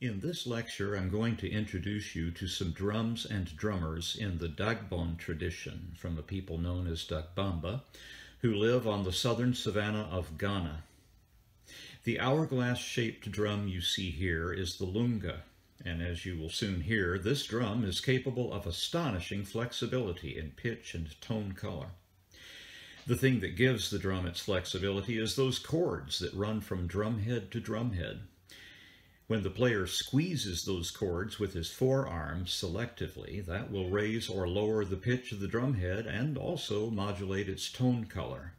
In this lecture, I'm going to introduce you to some drums and drummers in the Dagbon tradition from a people known as Dagbamba, who live on the southern savanna of Ghana. The hourglass-shaped drum you see here is the lunga, and as you will soon hear, this drum is capable of astonishing flexibility in pitch and tone color. The thing that gives the drum its flexibility is those cords that run from drumhead to drumhead. When the player squeezes those cords with his forearm selectively, that will raise or lower the pitch of the drumhead and also modulate its tone color.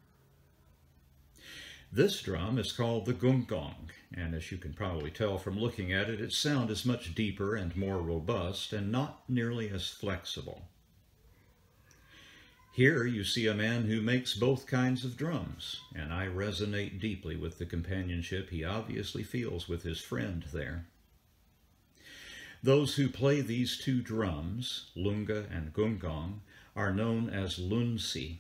This drum is called the gungong, and as you can probably tell from looking at it, its sound is much deeper and more robust and not nearly as flexible. Here you see a man who makes both kinds of drums, and I resonate deeply with the companionship he obviously feels with his friend there. Those who play these two drums, lunga and gungong, are known as lunsi.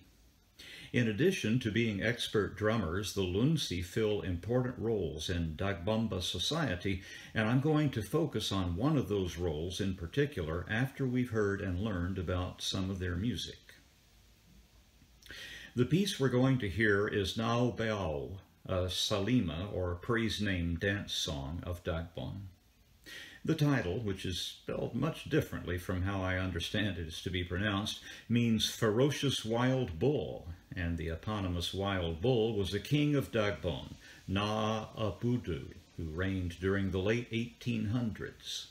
In addition to being expert drummers, the lunsi fill important roles in Dagbamba society, and I'm going to focus on one of those roles in particular after we've heard and learned about some of their music. The piece we're going to hear is Nao Beao, a Salima or praise name dance song of Dagbon. The title, which is spelled much differently from how I understand it is to be pronounced, means ferocious wild bull, and the eponymous wild bull was a king of Dagbon, Na Abudu, who reigned during the late 1800s.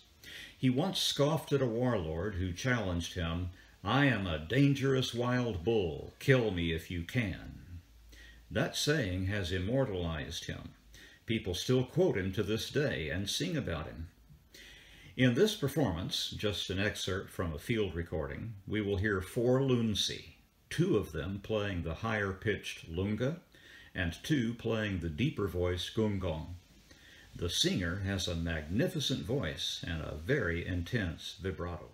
He once scoffed at a warlord who challenged him I am a dangerous wild bull. Kill me if you can. That saying has immortalized him. People still quote him to this day and sing about him. In this performance, just an excerpt from a field recording, we will hear four lunsi, two of them playing the higher-pitched lunga, and two playing the deeper voice gungong. The singer has a magnificent voice and a very intense vibrato.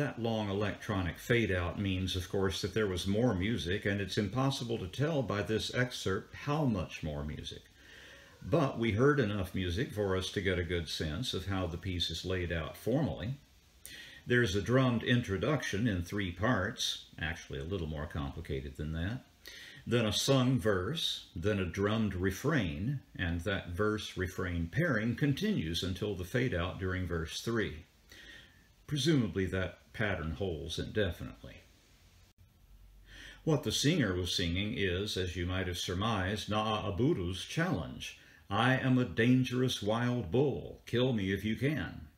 That long electronic fade out means, of course, that there was more music, and it's impossible to tell by this excerpt how much more music. But we heard enough music for us to get a good sense of how the piece is laid out formally. There's a drummed introduction in three parts, actually a little more complicated than that, then a sung verse, then a drummed refrain, and that verse-refrain pairing continues until the fade out during verse 3. Presumably that pattern holds indefinitely. What the singer was singing is, as you might have surmised, Na'aburu's challenge. I am a dangerous wild bull. Kill me if you can.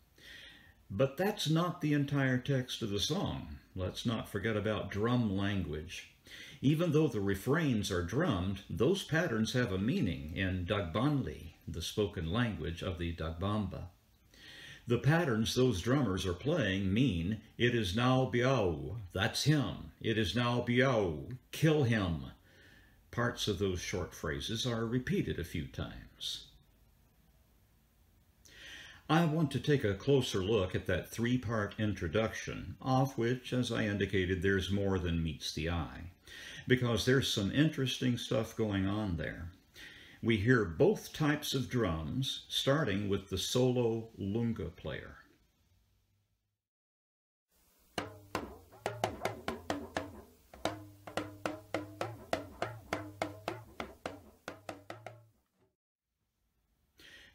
But that's not the entire text of the song. Let's not forget about drum language. Even though the refrains are drummed, those patterns have a meaning in Dagbanli, the spoken language of the Dagbamba. The patterns those drummers are playing mean, it is now Biao, that's him. It is now Biao, kill him. Parts of those short phrases are repeated a few times. I want to take a closer look at that three-part introduction, of which, as I indicated, there's more than meets the eye, because there's some interesting stuff going on there. We hear both types of drums, starting with the solo lunga player.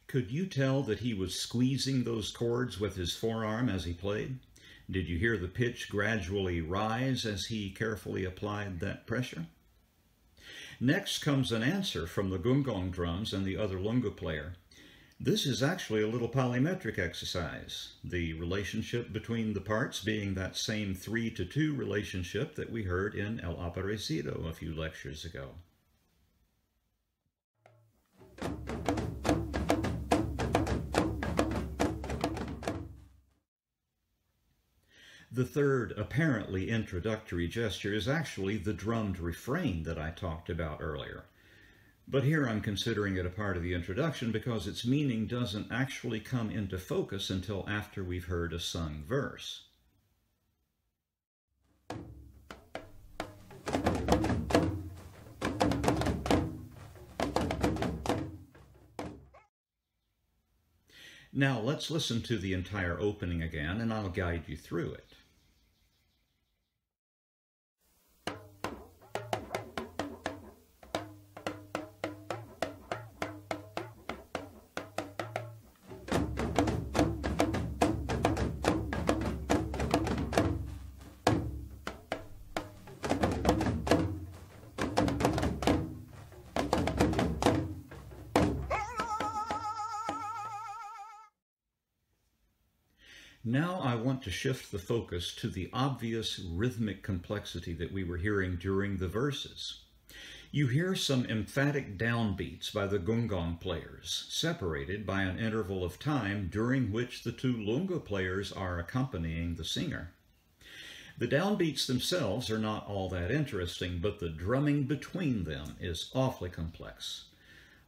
Could you tell that he was squeezing those cords with his forearm as he played? Did you hear the pitch gradually rise as he carefully applied that pressure? Next comes an answer from the gungong drums and the other lunga player. This is actually a little polymetric exercise, the relationship between the parts being that same 3 to 2 relationship that we heard in El Aparecido a few lectures ago. The third, apparently introductory gesture is actually the drummed refrain that I talked about earlier. But here I'm considering it a part of the introduction because its meaning doesn't actually come into focus until after we've heard a sung verse. Now let's listen to the entire opening again and I'll guide you through it. Want to shift the focus to the obvious rhythmic complexity that we were hearing during the verses. You hear some emphatic downbeats by the gungong players, separated by an interval of time during which the two lunga players are accompanying the singer. The downbeats themselves are not all that interesting, but the drumming between them is awfully complex.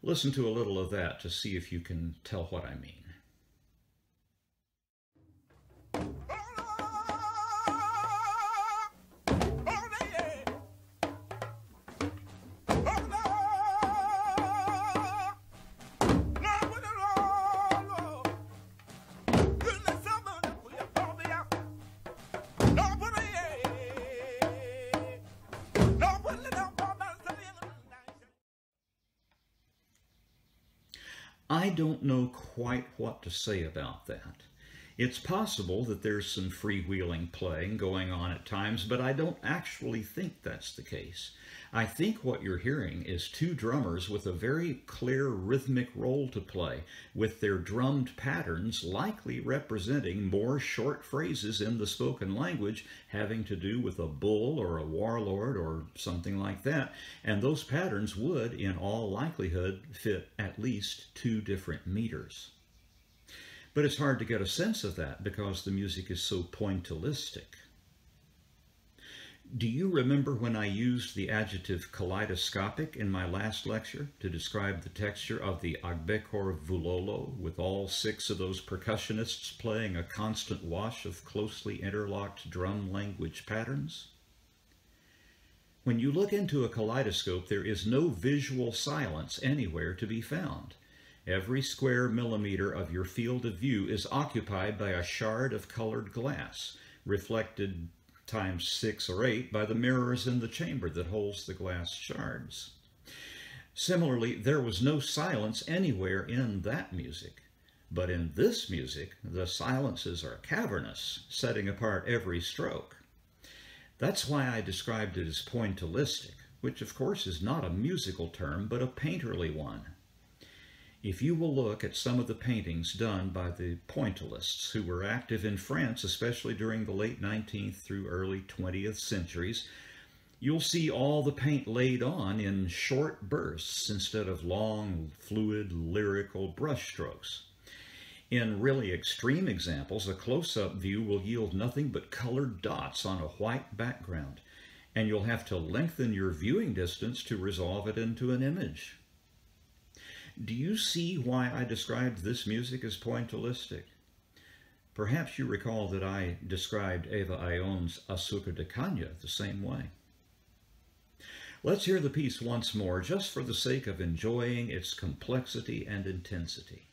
Listen to a little of that to see if you can tell what I mean. I don't know quite what to say about that. It's possible that there's some freewheeling playing going on at times, but I don't actually think that's the case. I think what you're hearing is two drummers with a very clear rhythmic role to play, with their drummed patterns likely representing more short phrases in the spoken language having to do with a bull or a warlord or something like that. And those patterns would, in all likelihood, fit at least two different meters. But it's hard to get a sense of that because the music is so pointillistic. Do you remember when I used the adjective kaleidoscopic in my last lecture to describe the texture of the Agbekor Vulolo with all six of those percussionists playing a constant wash of closely interlocked drum language patterns? When you look into a kaleidoscope, there is no visual silence anywhere to be found. Every square millimeter of your field of view is occupied by a shard of colored glass, reflected times six or eight by the mirrors in the chamber that holds the glass shards. Similarly, there was no silence anywhere in that music. But in this music, the silences are cavernous, setting apart every stroke. That's why I described it as pointillistic, which of course is not a musical term, but a painterly one. If you will look at some of the paintings done by the pointillists who were active in France, especially during the late 19th through early 20th centuries, you'll see all the paint laid on in short bursts instead of long, fluid, lyrical brushstrokes. In really extreme examples, a close-up view will yield nothing but colored dots on a white background, and you'll have to lengthen your viewing distance to resolve it into an image. Do you see why I described this music as pointillistic? Perhaps you recall that I described Eva Ayllón's Azúcar de Caña the same way. Let's hear the piece once more, just for the sake of enjoying its complexity and intensity.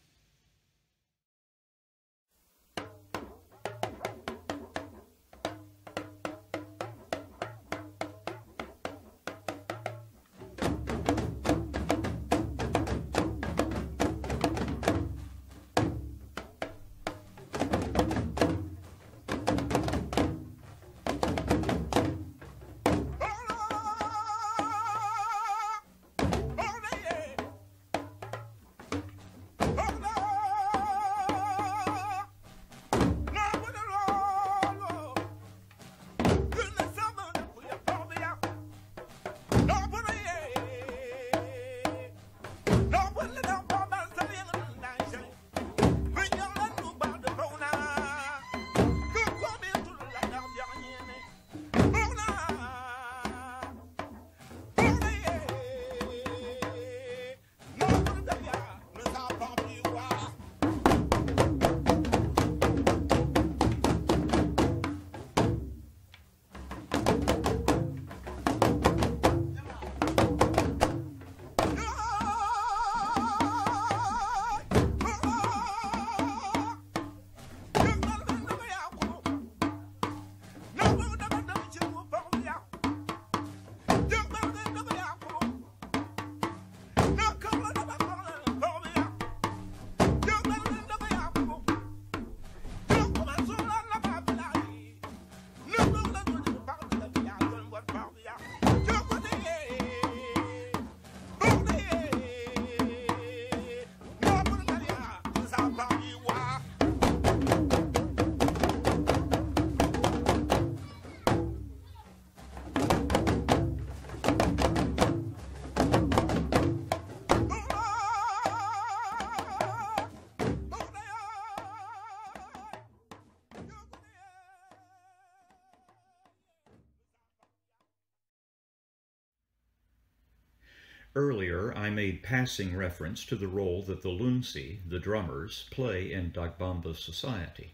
Earlier, I made passing reference to the role that the Lunsi, the drummers, play in Dagbamba society.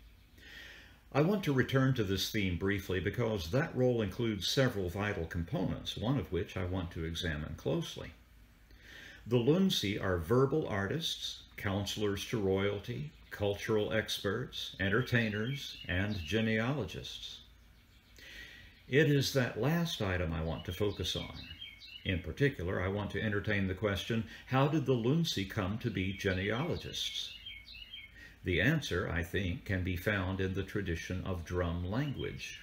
I want to return to this theme briefly because that role includes several vital components, one of which I want to examine closely. The Lunsi are verbal artists, counselors to royalty, cultural experts, entertainers, and genealogists. It is that last item I want to focus on. In particular, I want to entertain the question, how did the Lunsi come to be genealogists? The answer, I think, can be found in the tradition of drum language.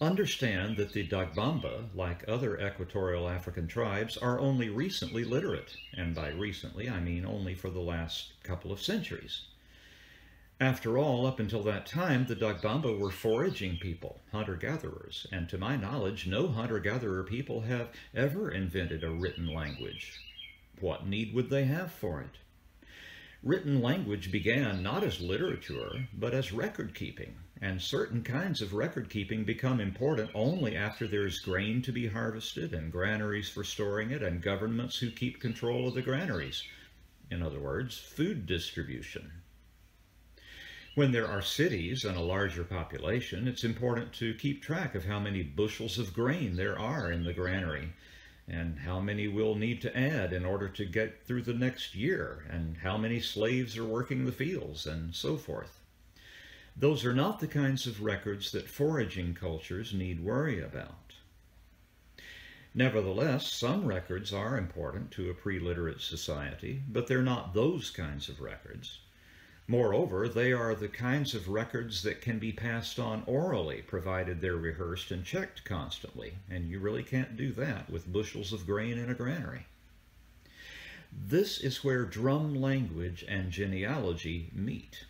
Understand that the Dagbamba, like other equatorial African tribes, are only recently literate, and by recently I mean only for the last couple of centuries. After all, up until that time, the Dagbamba were foraging people, hunter-gatherers, and to my knowledge, no hunter-gatherer people have ever invented a written language. What need would they have for it? Written language began not as literature, but as record keeping, and certain kinds of record keeping become important only after there is grain to be harvested and granaries for storing it and governments who keep control of the granaries. In other words, food distribution. When there are cities and a larger population, it's important to keep track of how many bushels of grain there are in the granary and how many we'll need to add in order to get through the next year and how many slaves are working the fields and so forth. Those are not the kinds of records that foraging cultures need worry about. Nevertheless, some records are important to a pre-literate society, but they're not those kinds of records. Moreover, they are the kinds of records that can be passed on orally, provided they're rehearsed and checked constantly, and you really can't do that with bushels of grain in a granary. This is where drum language and genealogy meet.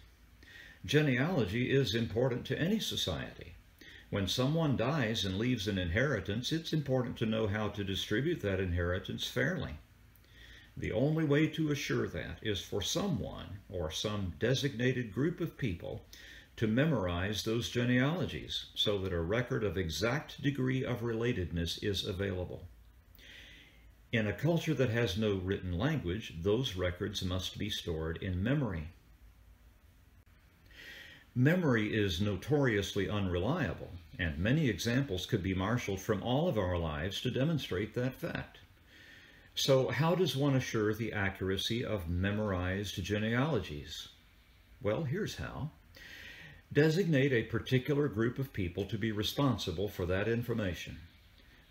Genealogy is important to any society. When someone dies and leaves an inheritance, it's important to know how to distribute that inheritance fairly. The only way to assure that is for someone or some designated group of people to memorize those genealogies so that a record of exact degree of relatedness is available. In a culture that has no written language, those records must be stored in memory. Memory is notoriously unreliable, and many examples could be marshaled from all of our lives to demonstrate that fact. So how does one assure the accuracy of memorized genealogies? Well, here's how. Designate a particular group of people to be responsible for that information.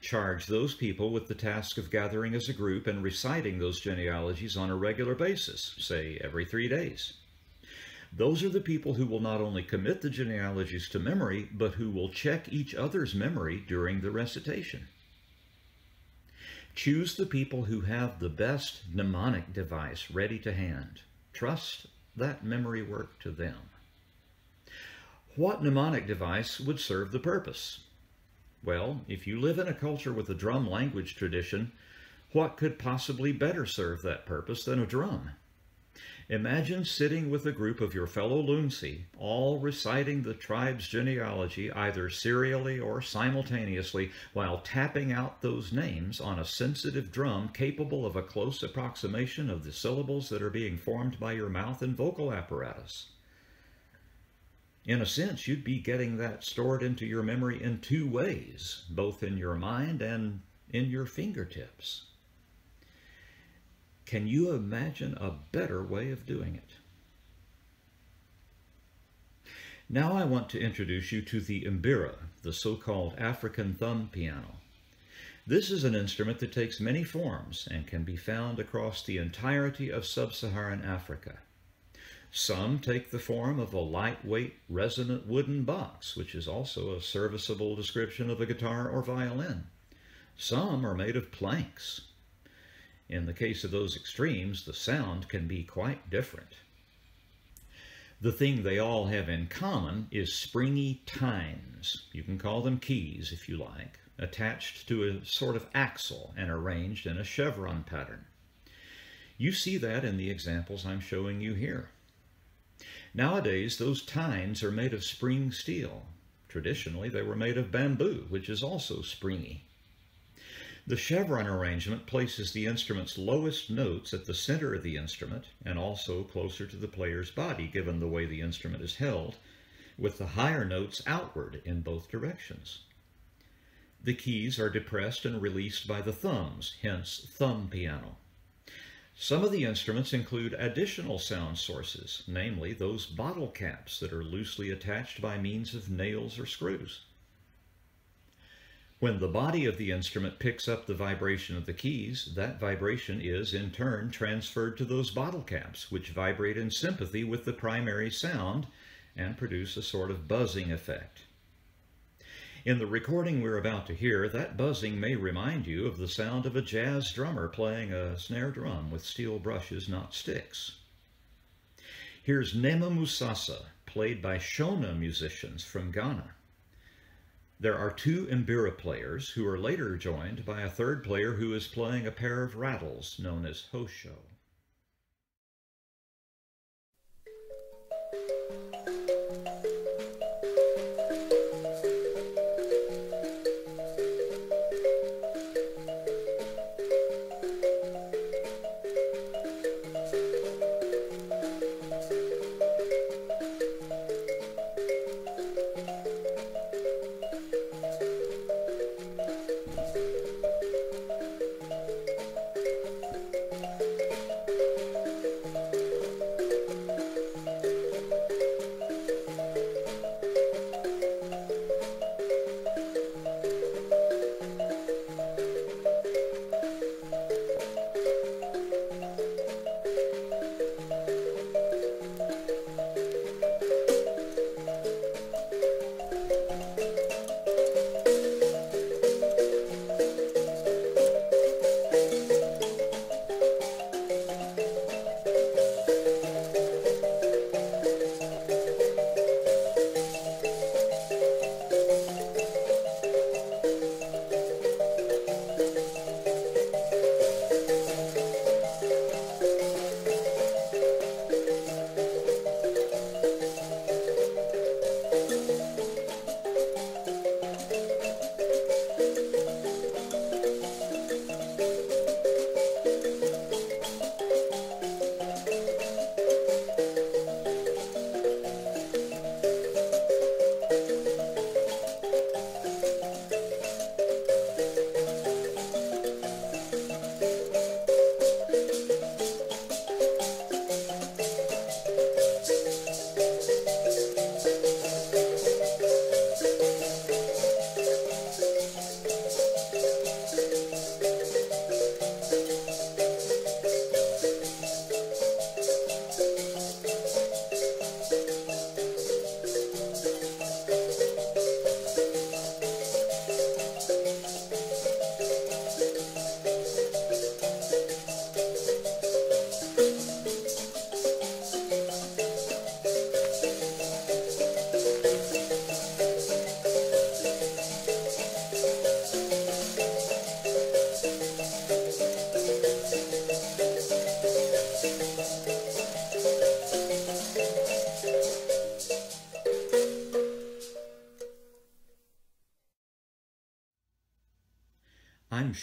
Charge those people with the task of gathering as a group and reciting those genealogies on a regular basis, say every three days. Those are the people who will not only commit the genealogies to memory, but who will check each other's memory during the recitation. Choose the people who have the best mnemonic device ready to hand. Trust that memory work to them. What mnemonic device would serve the purpose? Well, if you live in a culture with a drum language tradition, what could possibly better serve that purpose than a drum? Imagine sitting with a group of your fellow Lunsi, all reciting the tribe's genealogy either serially or simultaneously while tapping out those names on a sensitive drum capable of a close approximation of the syllables that are being formed by your mouth and vocal apparatus. In a sense, you'd be getting that stored into your memory in two ways, both in your mind and in your fingertips. Can you imagine a better way of doing it? Now I want to introduce you to the mbira, the so-called African thumb piano. This is an instrument that takes many forms and can be found across the entirety of sub-Saharan Africa. Some take the form of a lightweight resonant wooden box, which is also a serviceable description of a guitar or violin. Some are made of planks. In the case of those extremes, the sound can be quite different. The thing they all have in common is springy tines. You can call them keys if you like, attached to a sort of axle and arranged in a chevron pattern. You see that in the examples I'm showing you here. Nowadays, those tines are made of spring steel. Traditionally, they were made of bamboo, which is also springy. The chevron arrangement places the instrument's lowest notes at the center of the instrument and also closer to the player's body given the way the instrument is held, with the higher notes outward in both directions. The keys are depressed and released by the thumbs, hence thumb piano. Some of the instruments include additional sound sources, namely those bottle caps that are loosely attached by means of nails or screws. When the body of the instrument picks up the vibration of the keys, that vibration is in turn transferred to those bottle caps, which vibrate in sympathy with the primary sound and produce a sort of buzzing effect. In the recording we're about to hear, that buzzing may remind you of the sound of a jazz drummer playing a snare drum with steel brushes, not sticks. Here's Nhemamusasa, played by Shona musicians from Ghana. There are two mbira players who are later joined by a third player who is playing a pair of rattles known as hosho.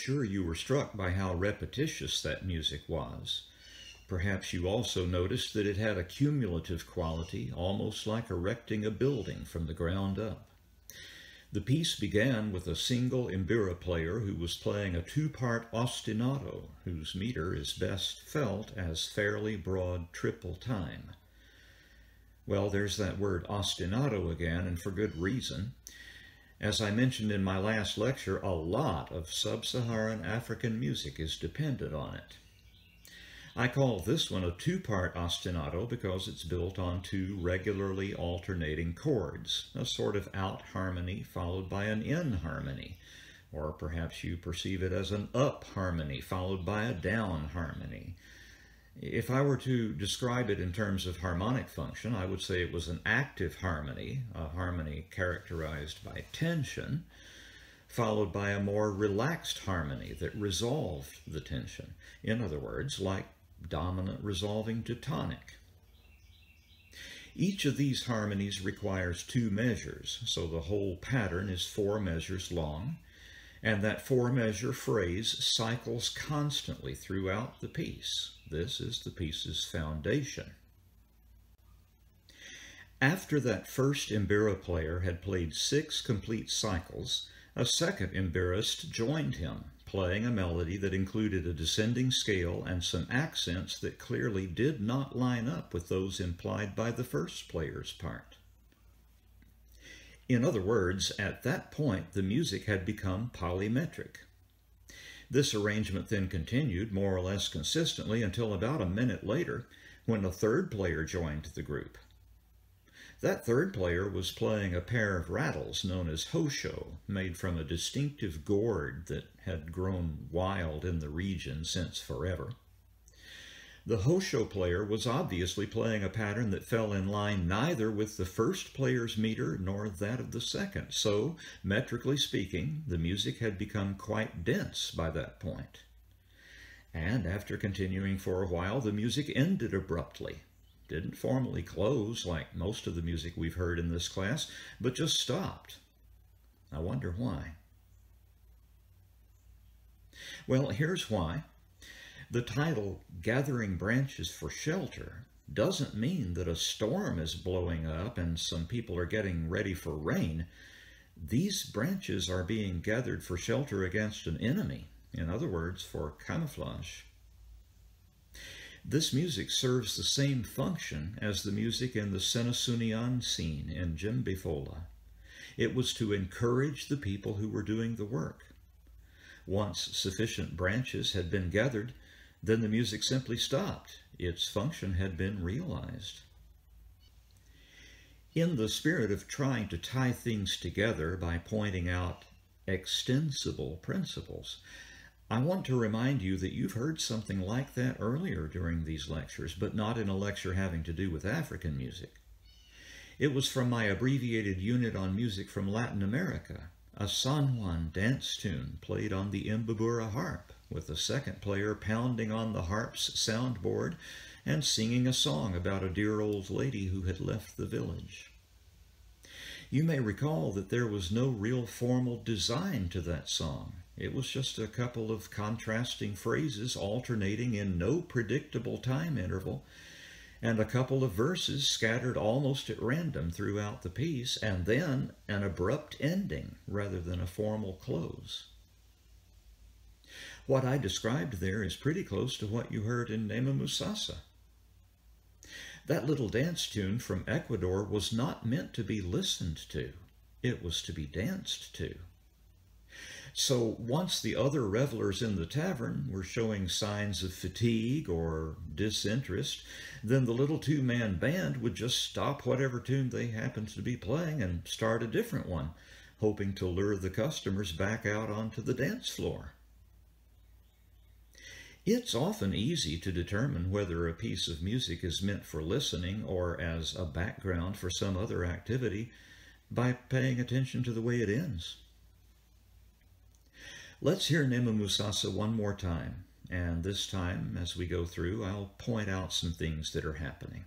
Sure you were struck by how repetitious that music was. Perhaps you also noticed that it had a cumulative quality, almost like erecting a building from the ground up. The piece began with a single mbira player who was playing a two-part ostinato, whose meter is best felt as fairly broad triple time. Well, there's that word ostinato again, and for good reason. As I mentioned in my last lecture, a lot of sub-Saharan African music is dependent on it. I call this one a two-part ostinato because it's built on two regularly alternating chords, a sort of out harmony followed by an in harmony, or perhaps you perceive it as an up harmony followed by a down harmony. If I were to describe it in terms of harmonic function, I would say it was an active harmony, a harmony characterized by tension, followed by a more relaxed harmony that resolved the tension. In other words, like dominant resolving to tonic. Each of these harmonies requires two measures, so the whole pattern is four measures long, and that four-measure phrase cycles constantly throughout the piece. This is the piece's foundation. After that first mbira player had played six complete cycles, a second mbirist joined him, playing a melody that included a descending scale and some accents that clearly did not line up with those implied by the first player's part. In other words, at that point, the music had become polymetric. This arrangement then continued more or less consistently until about a minute later when a third player joined the group. That third player was playing a pair of rattles known as hosho, made from a distinctive gourd that had grown wild in the region since forever. The hosho player was obviously playing a pattern that fell in line neither with the first player's meter nor that of the second, so, metrically speaking, the music had become quite dense by that point. And after continuing for a while, the music ended abruptly, didn't formally close like most of the music we've heard in this class, but just stopped. I wonder why. Well, here's why. The title, Gathering Branches for Shelter, doesn't mean that a storm is blowing up and some people are getting ready for rain. These branches are being gathered for shelter against an enemy, in other words, for camouflage. This music serves the same function as the music in the Senusunian scene in Djembe-Fola. It was to encourage the people who were doing the work. Once sufficient branches had been gathered, then the music simply stopped. Its function had been realized. In the spirit of trying to tie things together by pointing out extensible principles, I want to remind you that you've heard something like that earlier during these lectures, but not in a lecture having to do with African music. It was from my abbreviated unit on music from Latin America, a San Juan dance tune played on the Imbabura harp, with the second player pounding on the harp's soundboard and singing a song about a dear old lady who had left the village. You may recall that there was no real formal design to that song. It was just a couple of contrasting phrases alternating in no predictable time interval, and a couple of verses scattered almost at random throughout the piece, and then an abrupt ending rather than a formal close. What I described there is pretty close to what you heard in Nhemamusasa. That little dance tune from Ecuador was not meant to be listened to. It was to be danced to. So once the other revelers in the tavern were showing signs of fatigue or disinterest, then the little two-man band would just stop whatever tune they happened to be playing and start a different one, hoping to lure the customers back out onto the dance floor. It's often easy to determine whether a piece of music is meant for listening or as a background for some other activity by paying attention to the way it ends. Let's hear Nhemamusasa one more time, and this time, as we go through, I'll point out some things that are happening.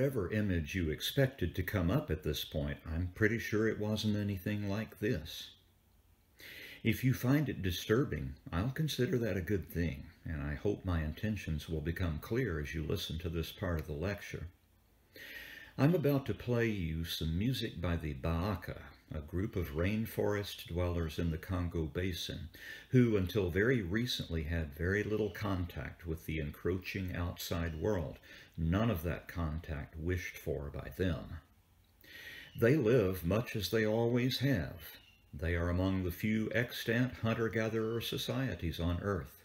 Whatever image you expected to come up at this point, I'm pretty sure it wasn't anything like this. If you find it disturbing, I'll consider that a good thing, and I hope my intentions will become clear as you listen to this part of the lecture. I'm about to play you some music by the Ba'Aka, a group of rainforest dwellers in the Congo Basin, who until very recently had very little contact with the encroaching outside world, none of that contact wished for by them. They live much as they always have. They are among the few extant hunter-gatherer societies on Earth.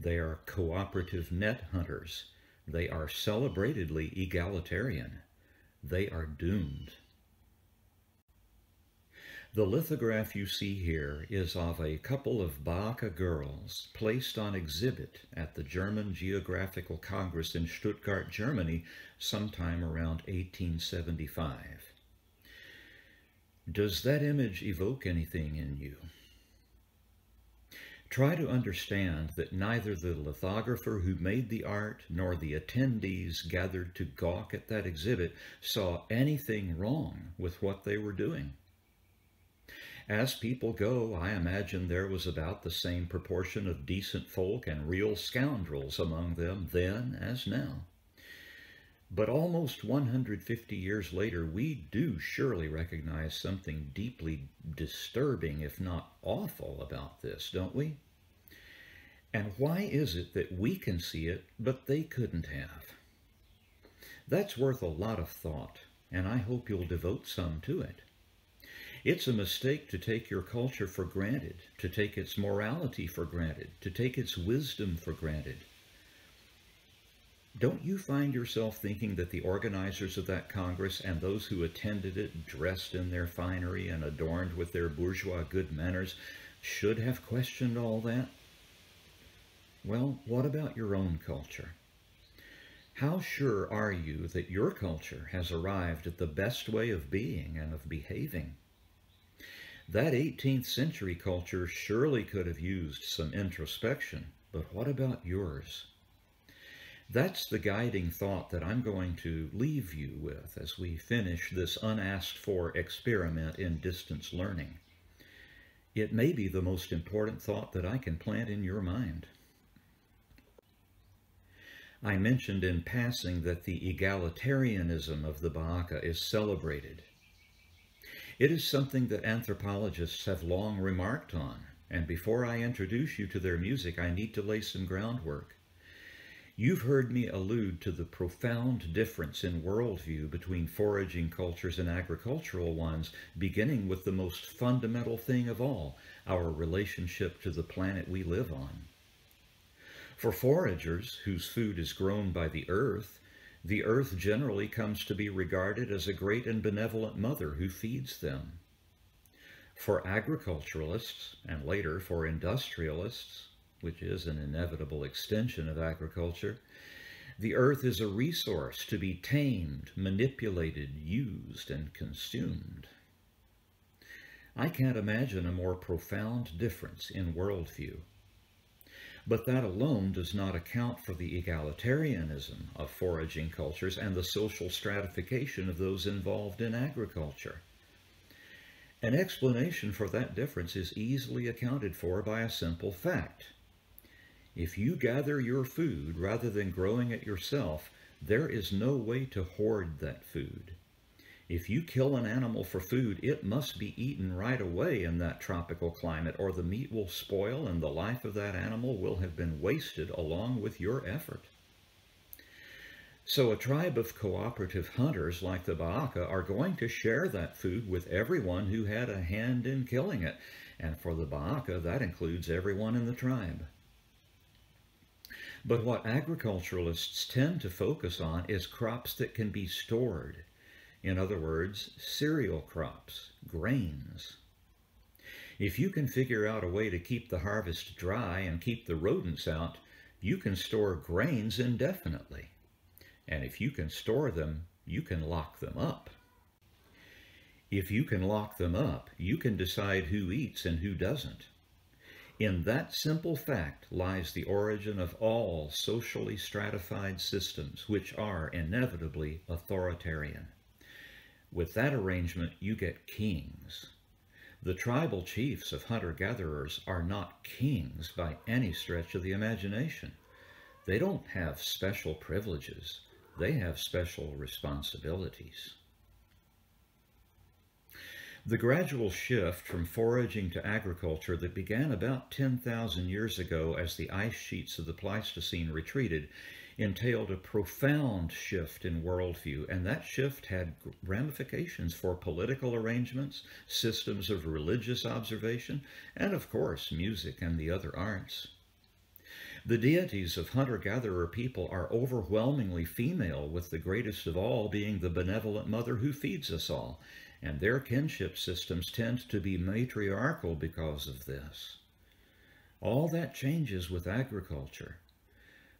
They are cooperative net hunters. They are celebratedly egalitarian. They are doomed. The lithograph you see here is of a couple of Ba'Aka girls placed on exhibit at the German Geographical Congress in Stuttgart, Germany, sometime around 1875. Does that image evoke anything in you? Try to understand that neither the lithographer who made the art nor the attendees gathered to gawk at that exhibit saw anything wrong with what they were doing. As people go, I imagine there was about the same proportion of decent folk and real scoundrels among them then as now. But almost 150 years later, we do surely recognize something deeply disturbing, if not awful, about this, don't we? And why is it that we can see it, but they couldn't have? That's worth a lot of thought, and I hope you'll devote some to it. It's a mistake to take your culture for granted, to take its morality for granted, to take its wisdom for granted. Don't you find yourself thinking that the organizers of that Congress and those who attended it, dressed in their finery and adorned with their bourgeois good manners, should have questioned all that? Well, what about your own culture? How sure are you that your culture has arrived at the best way of being and of behaving? That 18th century culture surely could have used some introspection, but what about yours? That's the guiding thought that I'm going to leave you with as we finish this unasked for experiment in distance learning. It may be the most important thought that I can plant in your mind. I mentioned in passing that the egalitarianism of the Ba'Aka is celebrated. It is something that anthropologists have long remarked on, and before I introduce you to their music, I need to lay some groundwork. You've heard me allude to the profound difference in worldview between foraging cultures and agricultural ones, beginning with the most fundamental thing of all, our relationship to the planet we live on. For foragers, whose food is grown by the earth, the earth generally comes to be regarded as a great and benevolent mother who feeds them. For agriculturalists, and later for industrialists, which is an inevitable extension of agriculture, the earth is a resource to be tamed, manipulated, used, and consumed. I can't imagine a more profound difference in worldview. But that alone does not account for the egalitarianism of foraging cultures and the social stratification of those involved in agriculture. An explanation for that difference is easily accounted for by a simple fact. If you gather your food rather than growing it yourself, there is no way to hoard that food. If you kill an animal for food, it must be eaten right away in that tropical climate or the meat will spoil and the life of that animal will have been wasted along with your effort. So a tribe of cooperative hunters like the Ba'Aka are going to share that food with everyone who had a hand in killing it. And for the Ba'Aka, that includes everyone in the tribe. But what agriculturalists tend to focus on is crops that can be stored in other words, cereal crops, grains. If you can figure out a way to keep the harvest dry and keep the rodents out, you can store grains indefinitely. And if you can store them, you can lock them up. If you can lock them up, you can decide who eats and who doesn't. In that simple fact lies the origin of all socially stratified systems, which are inevitably authoritarian. With that arrangement, you get kings. The tribal chiefs of hunter-gatherers are not kings by any stretch of the imagination. They don't have special privileges. They have special responsibilities. The gradual shift from foraging to agriculture that began about 10,000 years ago as the ice sheets of the Pleistocene retreated entailed a profound shift in worldview, and that shift had ramifications for political arrangements, systems of religious observation, and of course, music and the other arts. The deities of hunter-gatherer people are overwhelmingly female, with the greatest of all being the benevolent mother who feeds us all, and their kinship systems tend to be matriarchal because of this. All that changes with agriculture.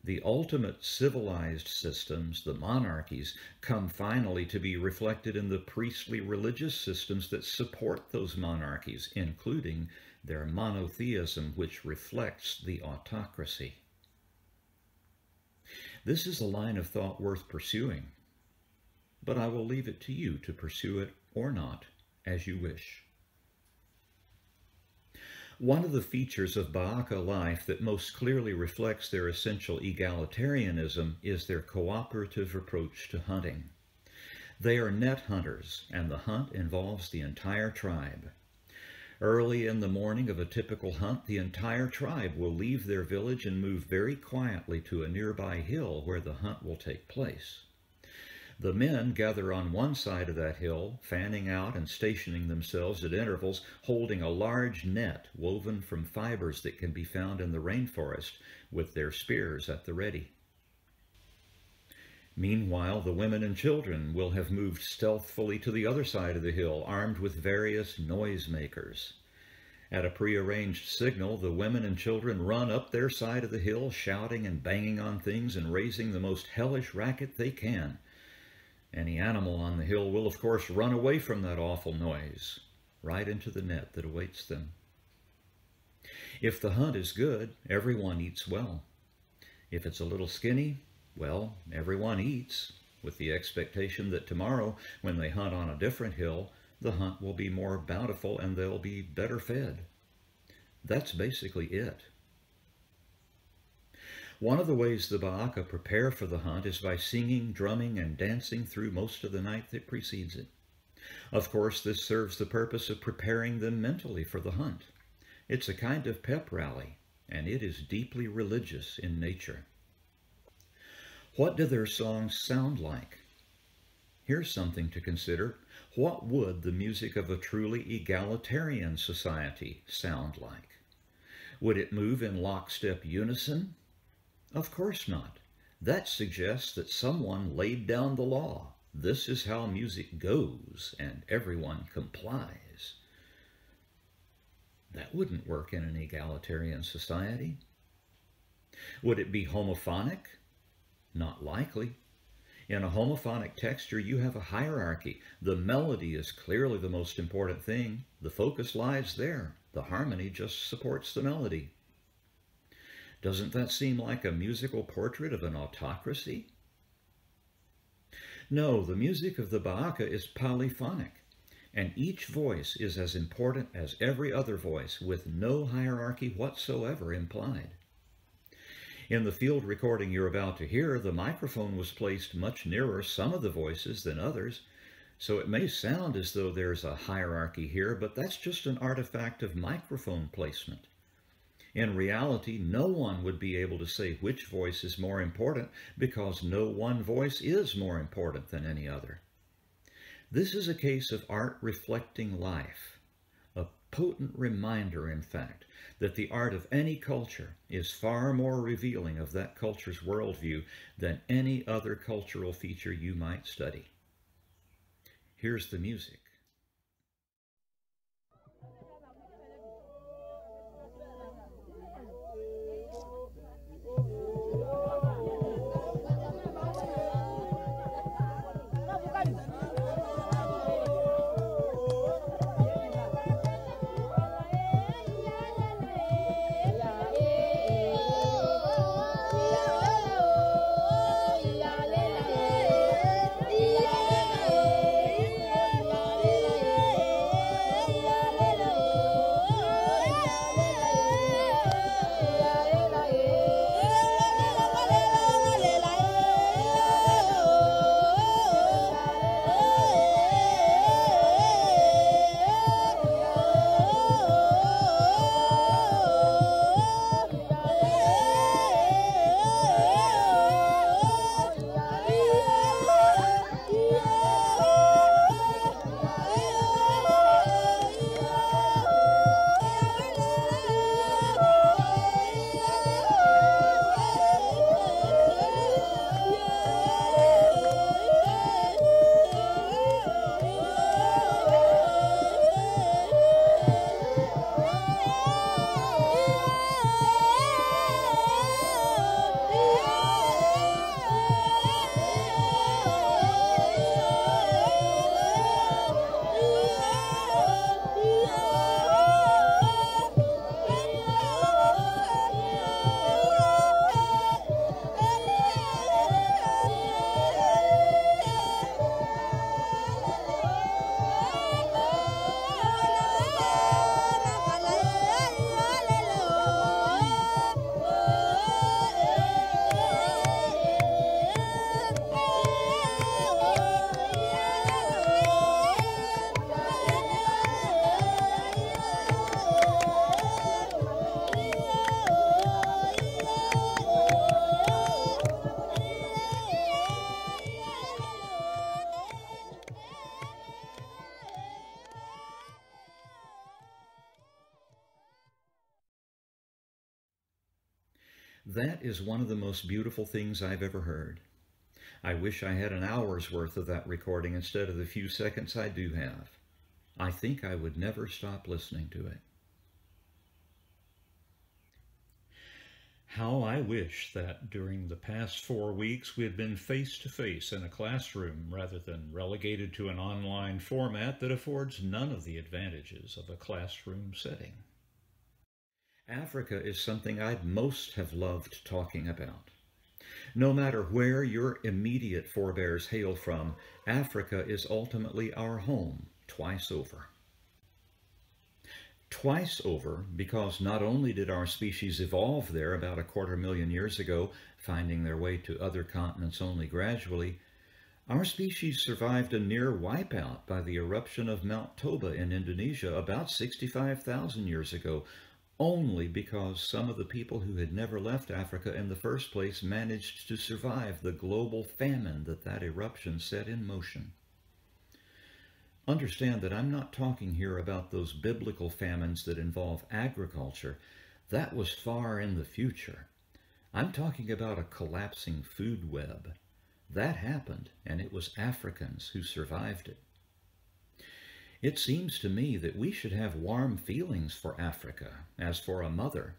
The ultimate civilized systems, the monarchies, come finally to be reflected in the priestly religious systems that support those monarchies, including their monotheism, which reflects the autocracy. This is a line of thought worth pursuing, but I will leave it to you to pursue it or not, as you wish. One of the features of Ba'Aka life that most clearly reflects their essential egalitarianism is their cooperative approach to hunting. They are net hunters, and the hunt involves the entire tribe. Early in the morning of a typical hunt, the entire tribe will leave their village and move very quietly to a nearby hill where the hunt will take place. The men gather on one side of that hill, fanning out and stationing themselves at intervals, holding a large net woven from fibers that can be found in the rainforest, with their spears at the ready. Meanwhile, the women and children will have moved stealthily to the other side of the hill, armed with various noisemakers. At a prearranged signal, the women and children run up their side of the hill, shouting and banging on things and raising the most hellish racket they can. Any animal on the hill will, of course, run away from that awful noise, right into the net that awaits them. If the hunt is good, everyone eats well. If it's a little skinny, well, everyone eats, with the expectation that tomorrow, when they hunt on a different hill, the hunt will be more bountiful and they'll be better fed. That's basically it. One of the ways the Ba'Aka prepare for the hunt is by singing, drumming, and dancing through most of the night that precedes it. Of course, this serves the purpose of preparing them mentally for the hunt. It's a kind of pep rally, and it is deeply religious in nature. What do their songs sound like? Here's something to consider. What would the music of a truly egalitarian society sound like? Would it move in lockstep unison? Of course not. That suggests that someone laid down the law. This is how music goes, and everyone complies. That wouldn't work in an egalitarian society. Would it be homophonic? Not likely. In a homophonic texture, you have a hierarchy. The melody is clearly the most important thing. The focus lies there. The harmony just supports the melody. Doesn't that seem like a musical portrait of an autocracy? No, the music of the Ba'Aka is polyphonic, and each voice is as important as every other voice, with no hierarchy whatsoever implied. In the field recording you're about to hear, the microphone was placed much nearer some of the voices than others, so it may sound as though there's a hierarchy here, but that's just an artifact of microphone placement. In reality, no one would be able to say which voice is more important because no one voice is more important than any other. This is a case of art reflecting life, a potent reminder, in fact, that the art of any culture is far more revealing of that culture's worldview than any other cultural feature you might study. Here's the music. Is one of the most beautiful things I've ever heard. I wish I had an hour's worth of that recording instead of the few seconds I do have. I think I would never stop listening to it. How I wish that during the past four weeks we had been face to face in a classroom rather than relegated to an online format that affords none of the advantages of a classroom setting. Africa is something I'd most have loved talking about. No matter where your immediate forebears hail from, Africa is ultimately our home twice over. Twice over because not only did our species evolve there about a quarter million years ago, finding their way to other continents only gradually, our species survived a near wipeout by the eruption of Mount Toba in Indonesia about 65,000 years ago, only because some of the people who had never left Africa in the first place managed to survive the global famine that that eruption set in motion. Understand that I'm not talking here about those biblical famines that involve agriculture. That was far in the future. I'm talking about a collapsing food web. That happened, and it was Africans who survived it. It seems to me that we should have warm feelings for Africa, as for a mother.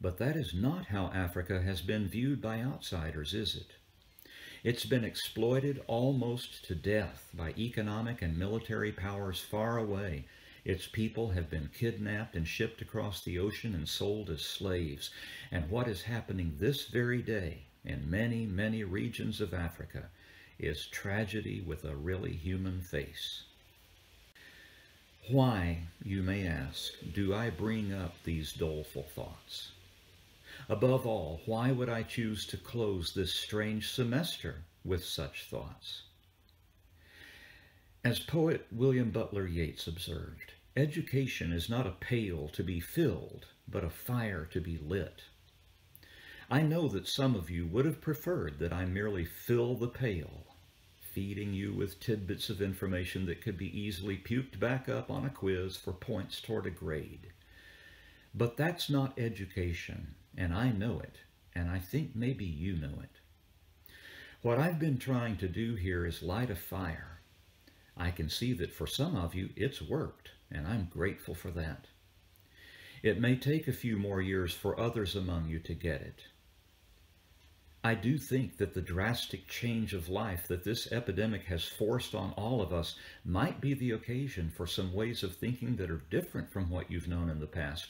But that is not how Africa has been viewed by outsiders, is it? It's been exploited almost to death by economic and military powers far away. Its people have been kidnapped and shipped across the ocean and sold as slaves. And what is happening this very day in many, many regions of Africa is tragedy with a really human face. Why, you may ask, do I bring up these doleful thoughts? Above all, why would I choose to close this strange semester with such thoughts? As poet William Butler Yeats observed, education is not a pail to be filled, but a fire to be lit. I know that some of you would have preferred that I merely fill the pail feeding you with tidbits of information that could be easily puked back up on a quiz for points toward a grade. But that's not education, and I know it, and I think maybe you know it. What I've been trying to do here is light a fire. I can see that for some of you it's worked, and I'm grateful for that. It may take a few more years for others among you to get it, I do think that the drastic change of life that this epidemic has forced on all of us might be the occasion for some ways of thinking that are different from what you've known in the past.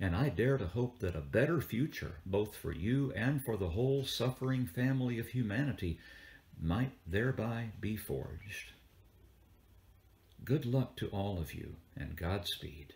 And I dare to hope that a better future, both for you and for the whole suffering family of humanity, might thereby be forged. Good luck to all of you, and Godspeed.